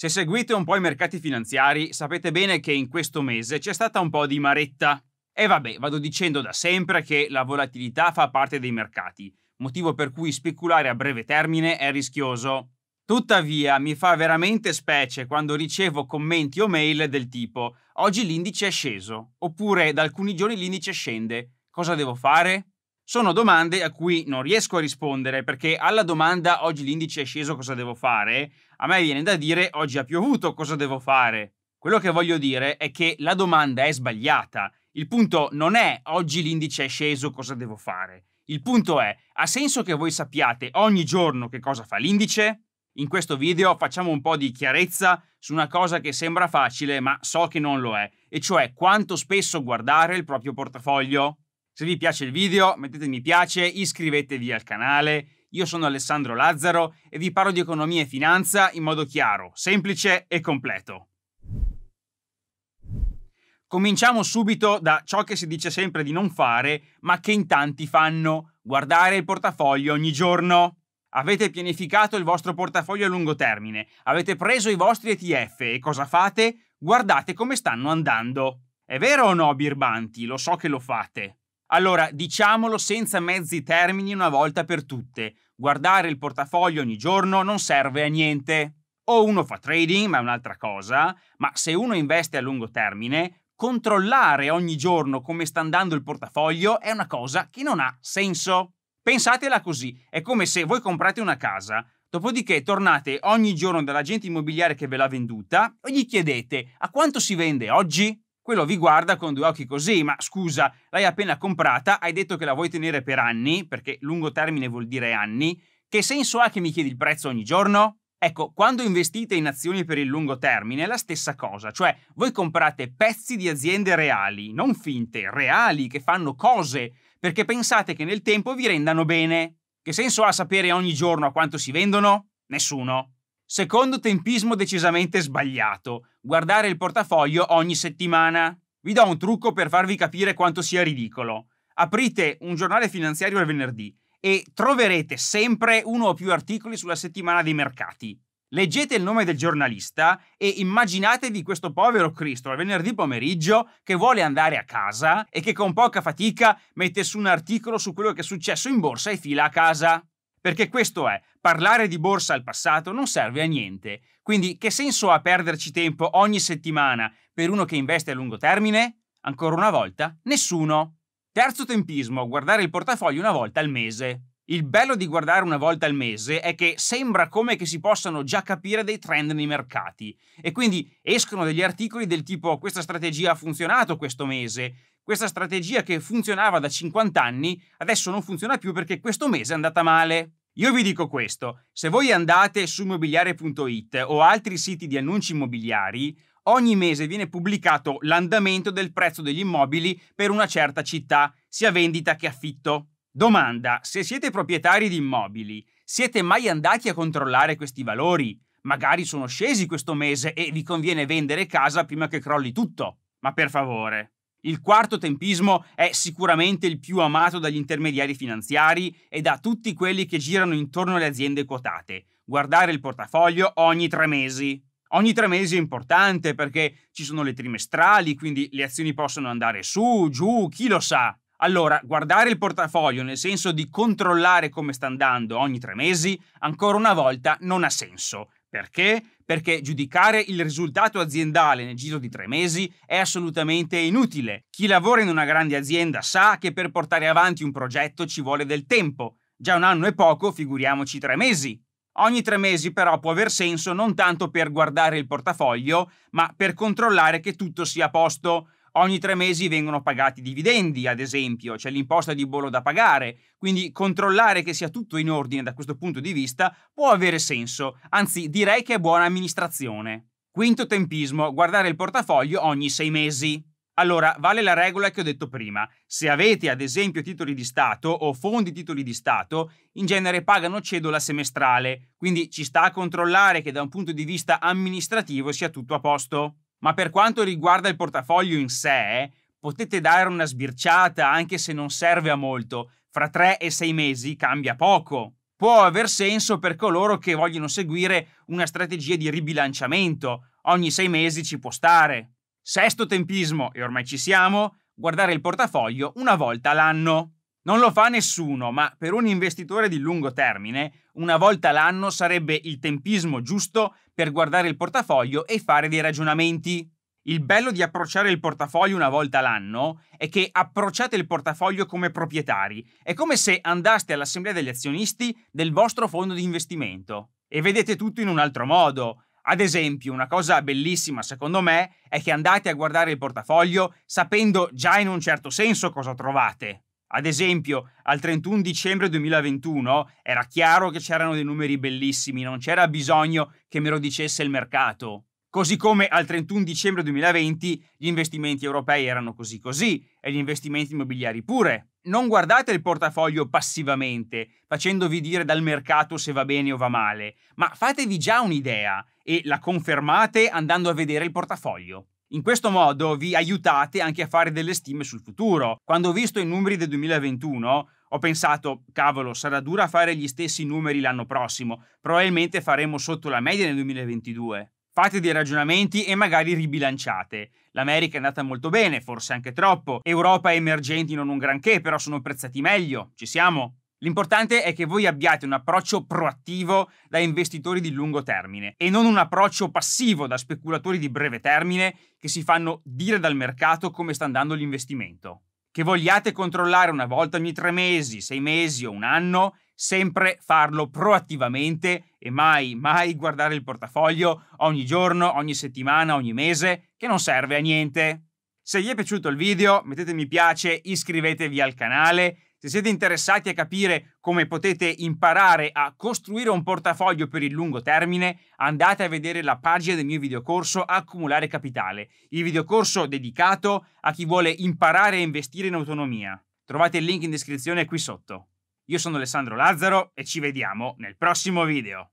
Se seguite un po' i mercati finanziari, sapete bene che in questo mese c'è stata un po' di maretta. E vabbè, vado dicendo da sempre che la volatilità fa parte dei mercati, motivo per cui speculare a breve termine è rischioso. Tuttavia, mi fa veramente specie quando ricevo commenti o mail del tipo oggi l'indice è sceso, oppure da alcuni giorni l'indice scende. Cosa devo fare? Sono domande a cui non riesco a rispondere perché alla domanda oggi l'indice è sceso cosa devo fare, a me viene da dire oggi ha piovuto cosa devo fare. Quello che voglio dire è che la domanda è sbagliata. Il punto non è oggi l'indice è sceso cosa devo fare. Il punto è, ha senso che voi sappiate ogni giorno che cosa fa l'indice? In questo video facciamo un po' di chiarezza su una cosa che sembra facile ma so che non lo è, e cioè quanto spesso guardare il proprio portafoglio. Se vi piace il video mettete mi piace, iscrivetevi al canale. Io sono Alessandro Lazzaro e vi parlo di economia e finanza in modo chiaro, semplice e completo. Cominciamo subito da ciò che si dice sempre di non fare, ma che in tanti fanno, guardare il portafoglio ogni giorno. Avete pianificato il vostro portafoglio a lungo termine, avete preso i vostri ETF e cosa fate? Guardate come stanno andando. È vero o no, birbanti? Lo so che lo fate. Allora, diciamolo senza mezzi termini una volta per tutte. Guardare il portafoglio ogni giorno non serve a niente. O uno fa trading, ma è un'altra cosa, ma se uno investe a lungo termine, controllare ogni giorno come sta andando il portafoglio è una cosa che non ha senso. Pensatela così, è come se voi comprate una casa, dopodiché tornate ogni giorno dall'agente immobiliare che ve l'ha venduta e gli chiedete a quanto si vende oggi? Quello vi guarda con due occhi così, ma scusa, l'hai appena comprata, hai detto che la vuoi tenere per anni, perché lungo termine vuol dire anni, che senso ha che mi chiedi il prezzo ogni giorno? Ecco, quando investite in azioni per il lungo termine è la stessa cosa, cioè voi comprate pezzi di aziende reali, non finte, reali, che fanno cose, perché pensate che nel tempo vi rendano bene. Che senso ha sapere ogni giorno a quanto si vendono? Nessuno. Secondo tempismo decisamente sbagliato, guardare il portafoglio ogni settimana. Vi do un trucco per farvi capire quanto sia ridicolo. Aprite un giornale finanziario il venerdì e troverete sempre uno o più articoli sulla settimana dei mercati. Leggete il nome del giornalista e immaginatevi questo povero Cristo al venerdì pomeriggio che vuole andare a casa e che con poca fatica mette su un articolo su quello che è successo in borsa e fila a casa. Perché questo è, parlare di borsa al passato non serve a niente. Quindi che senso ha perderci tempo ogni settimana per uno che investe a lungo termine? Ancora una volta, nessuno. Terzo tempismo, guardare il portafoglio una volta al mese. Il bello di guardare una volta al mese è che sembra come che si possano già capire dei trend nei mercati e quindi escono degli articoli del tipo questa strategia ha funzionato questo mese, questa strategia che funzionava da 50 anni adesso non funziona più perché questo mese è andata male. Io vi dico questo, se voi andate su immobiliare.it o altri siti di annunci immobiliari, ogni mese viene pubblicato l'andamento del prezzo degli immobili per una certa città, sia vendita che affitto. Domanda, se siete proprietari di immobili, siete mai andati a controllare questi valori? Magari sono scesi questo mese e vi conviene vendere casa prima che crolli tutto. Ma per favore. Il quarto tempismo è sicuramente il più amato dagli intermediari finanziari e da tutti quelli che girano intorno alle aziende quotate. Guardare il portafoglio ogni tre mesi. Ogni tre mesi è importante perché ci sono le trimestrali, quindi le azioni possono andare su, giù, chi lo sa. Allora, guardare il portafoglio nel senso di controllare come sta andando ogni tre mesi, ancora una volta non ha senso. Perché? Perché giudicare il risultato aziendale nel giro di tre mesi è assolutamente inutile. Chi lavora in una grande azienda sa che per portare avanti un progetto ci vuole del tempo. Già un anno è poco, figuriamoci tre mesi. Ogni tre mesi però può aver senso non tanto per guardare il portafoglio, ma per controllare che tutto sia a posto. Ogni tre mesi vengono pagati dividendi, ad esempio, c'è l'imposta di bollo da pagare, quindi controllare che sia tutto in ordine da questo punto di vista può avere senso, anzi direi che è buona amministrazione. Quinto tempismo, guardare il portafoglio ogni sei mesi. Allora, vale la regola che ho detto prima. Se avete ad esempio titoli di Stato o fondi titoli di Stato, in genere pagano cedola semestrale, quindi ci sta a controllare che da un punto di vista amministrativo sia tutto a posto ma per quanto riguarda il portafoglio in sé, potete dare una sbirciata anche se non serve a molto. Fra 3 e 6 mesi cambia poco. può aver senso per coloro che vogliono seguire una strategia di ribilanciamento. Ogni sei mesi ci può stare. Sesto tempismo, e ormai ci siamo, guardare il portafoglio una volta l'anno. Non lo fa nessuno, ma per un investitore di lungo termine, una volta l'anno sarebbe il tempismo giusto per guardare il portafoglio e fare dei ragionamenti. Il bello di approcciare il portafoglio una volta l'anno è che approcciate il portafoglio come proprietari. È come se andaste all'assemblea degli azionisti del vostro fondo di investimento e vedete tutto in un altro modo. Ad esempio, una cosa bellissima secondo me è che andate a guardare il portafoglio sapendo già in un certo senso cosa trovate. Ad esempio, al 31 dicembre 2021 era chiaro che c'erano dei numeri bellissimi, non c'era bisogno che me lo dicesse il mercato. Così come al 31 dicembre 2020 gli investimenti europei erano così così e gli investimenti immobiliari pure. Non guardate il portafoglio passivamente, facendovi dire dal mercato se va bene o va male, ma fatevi già un'idea e la confermate andando a vedere il portafoglio. In questo modo vi aiutate anche a fare delle stime sul futuro. Quando ho visto i numeri del 2021 ho pensato, cavolo, sarà dura fare gli stessi numeri l'anno prossimo, probabilmente faremo sotto la media nel 2022. Fate dei ragionamenti e magari ribilanciate. L'America è andata molto bene, forse anche troppo. Europa e emergenti non un granché, però sono prezzati meglio. Ci siamo? L'importante è che voi abbiate un approccio proattivo da investitori di lungo termine e non un approccio passivo da speculatori di breve termine che si fanno dire dal mercato come sta andando l'investimento. Che vogliate controllare una volta ogni tre mesi, sei mesi o un anno, sempre farlo proattivamente e mai, mai guardare il portafoglio ogni giorno, ogni settimana, ogni mese, che non serve a niente. Se vi è piaciuto il video mettete mi piace, iscrivetevi al canale se siete interessati a capire come potete imparare a costruire un portafoglio per il lungo termine, andate a vedere la pagina del mio videocorso Accumulare Capitale, il videocorso dedicato a chi vuole imparare a investire in autonomia. Trovate il link in descrizione qui sotto. Io sono Alessandro Lazzaro e ci vediamo nel prossimo video.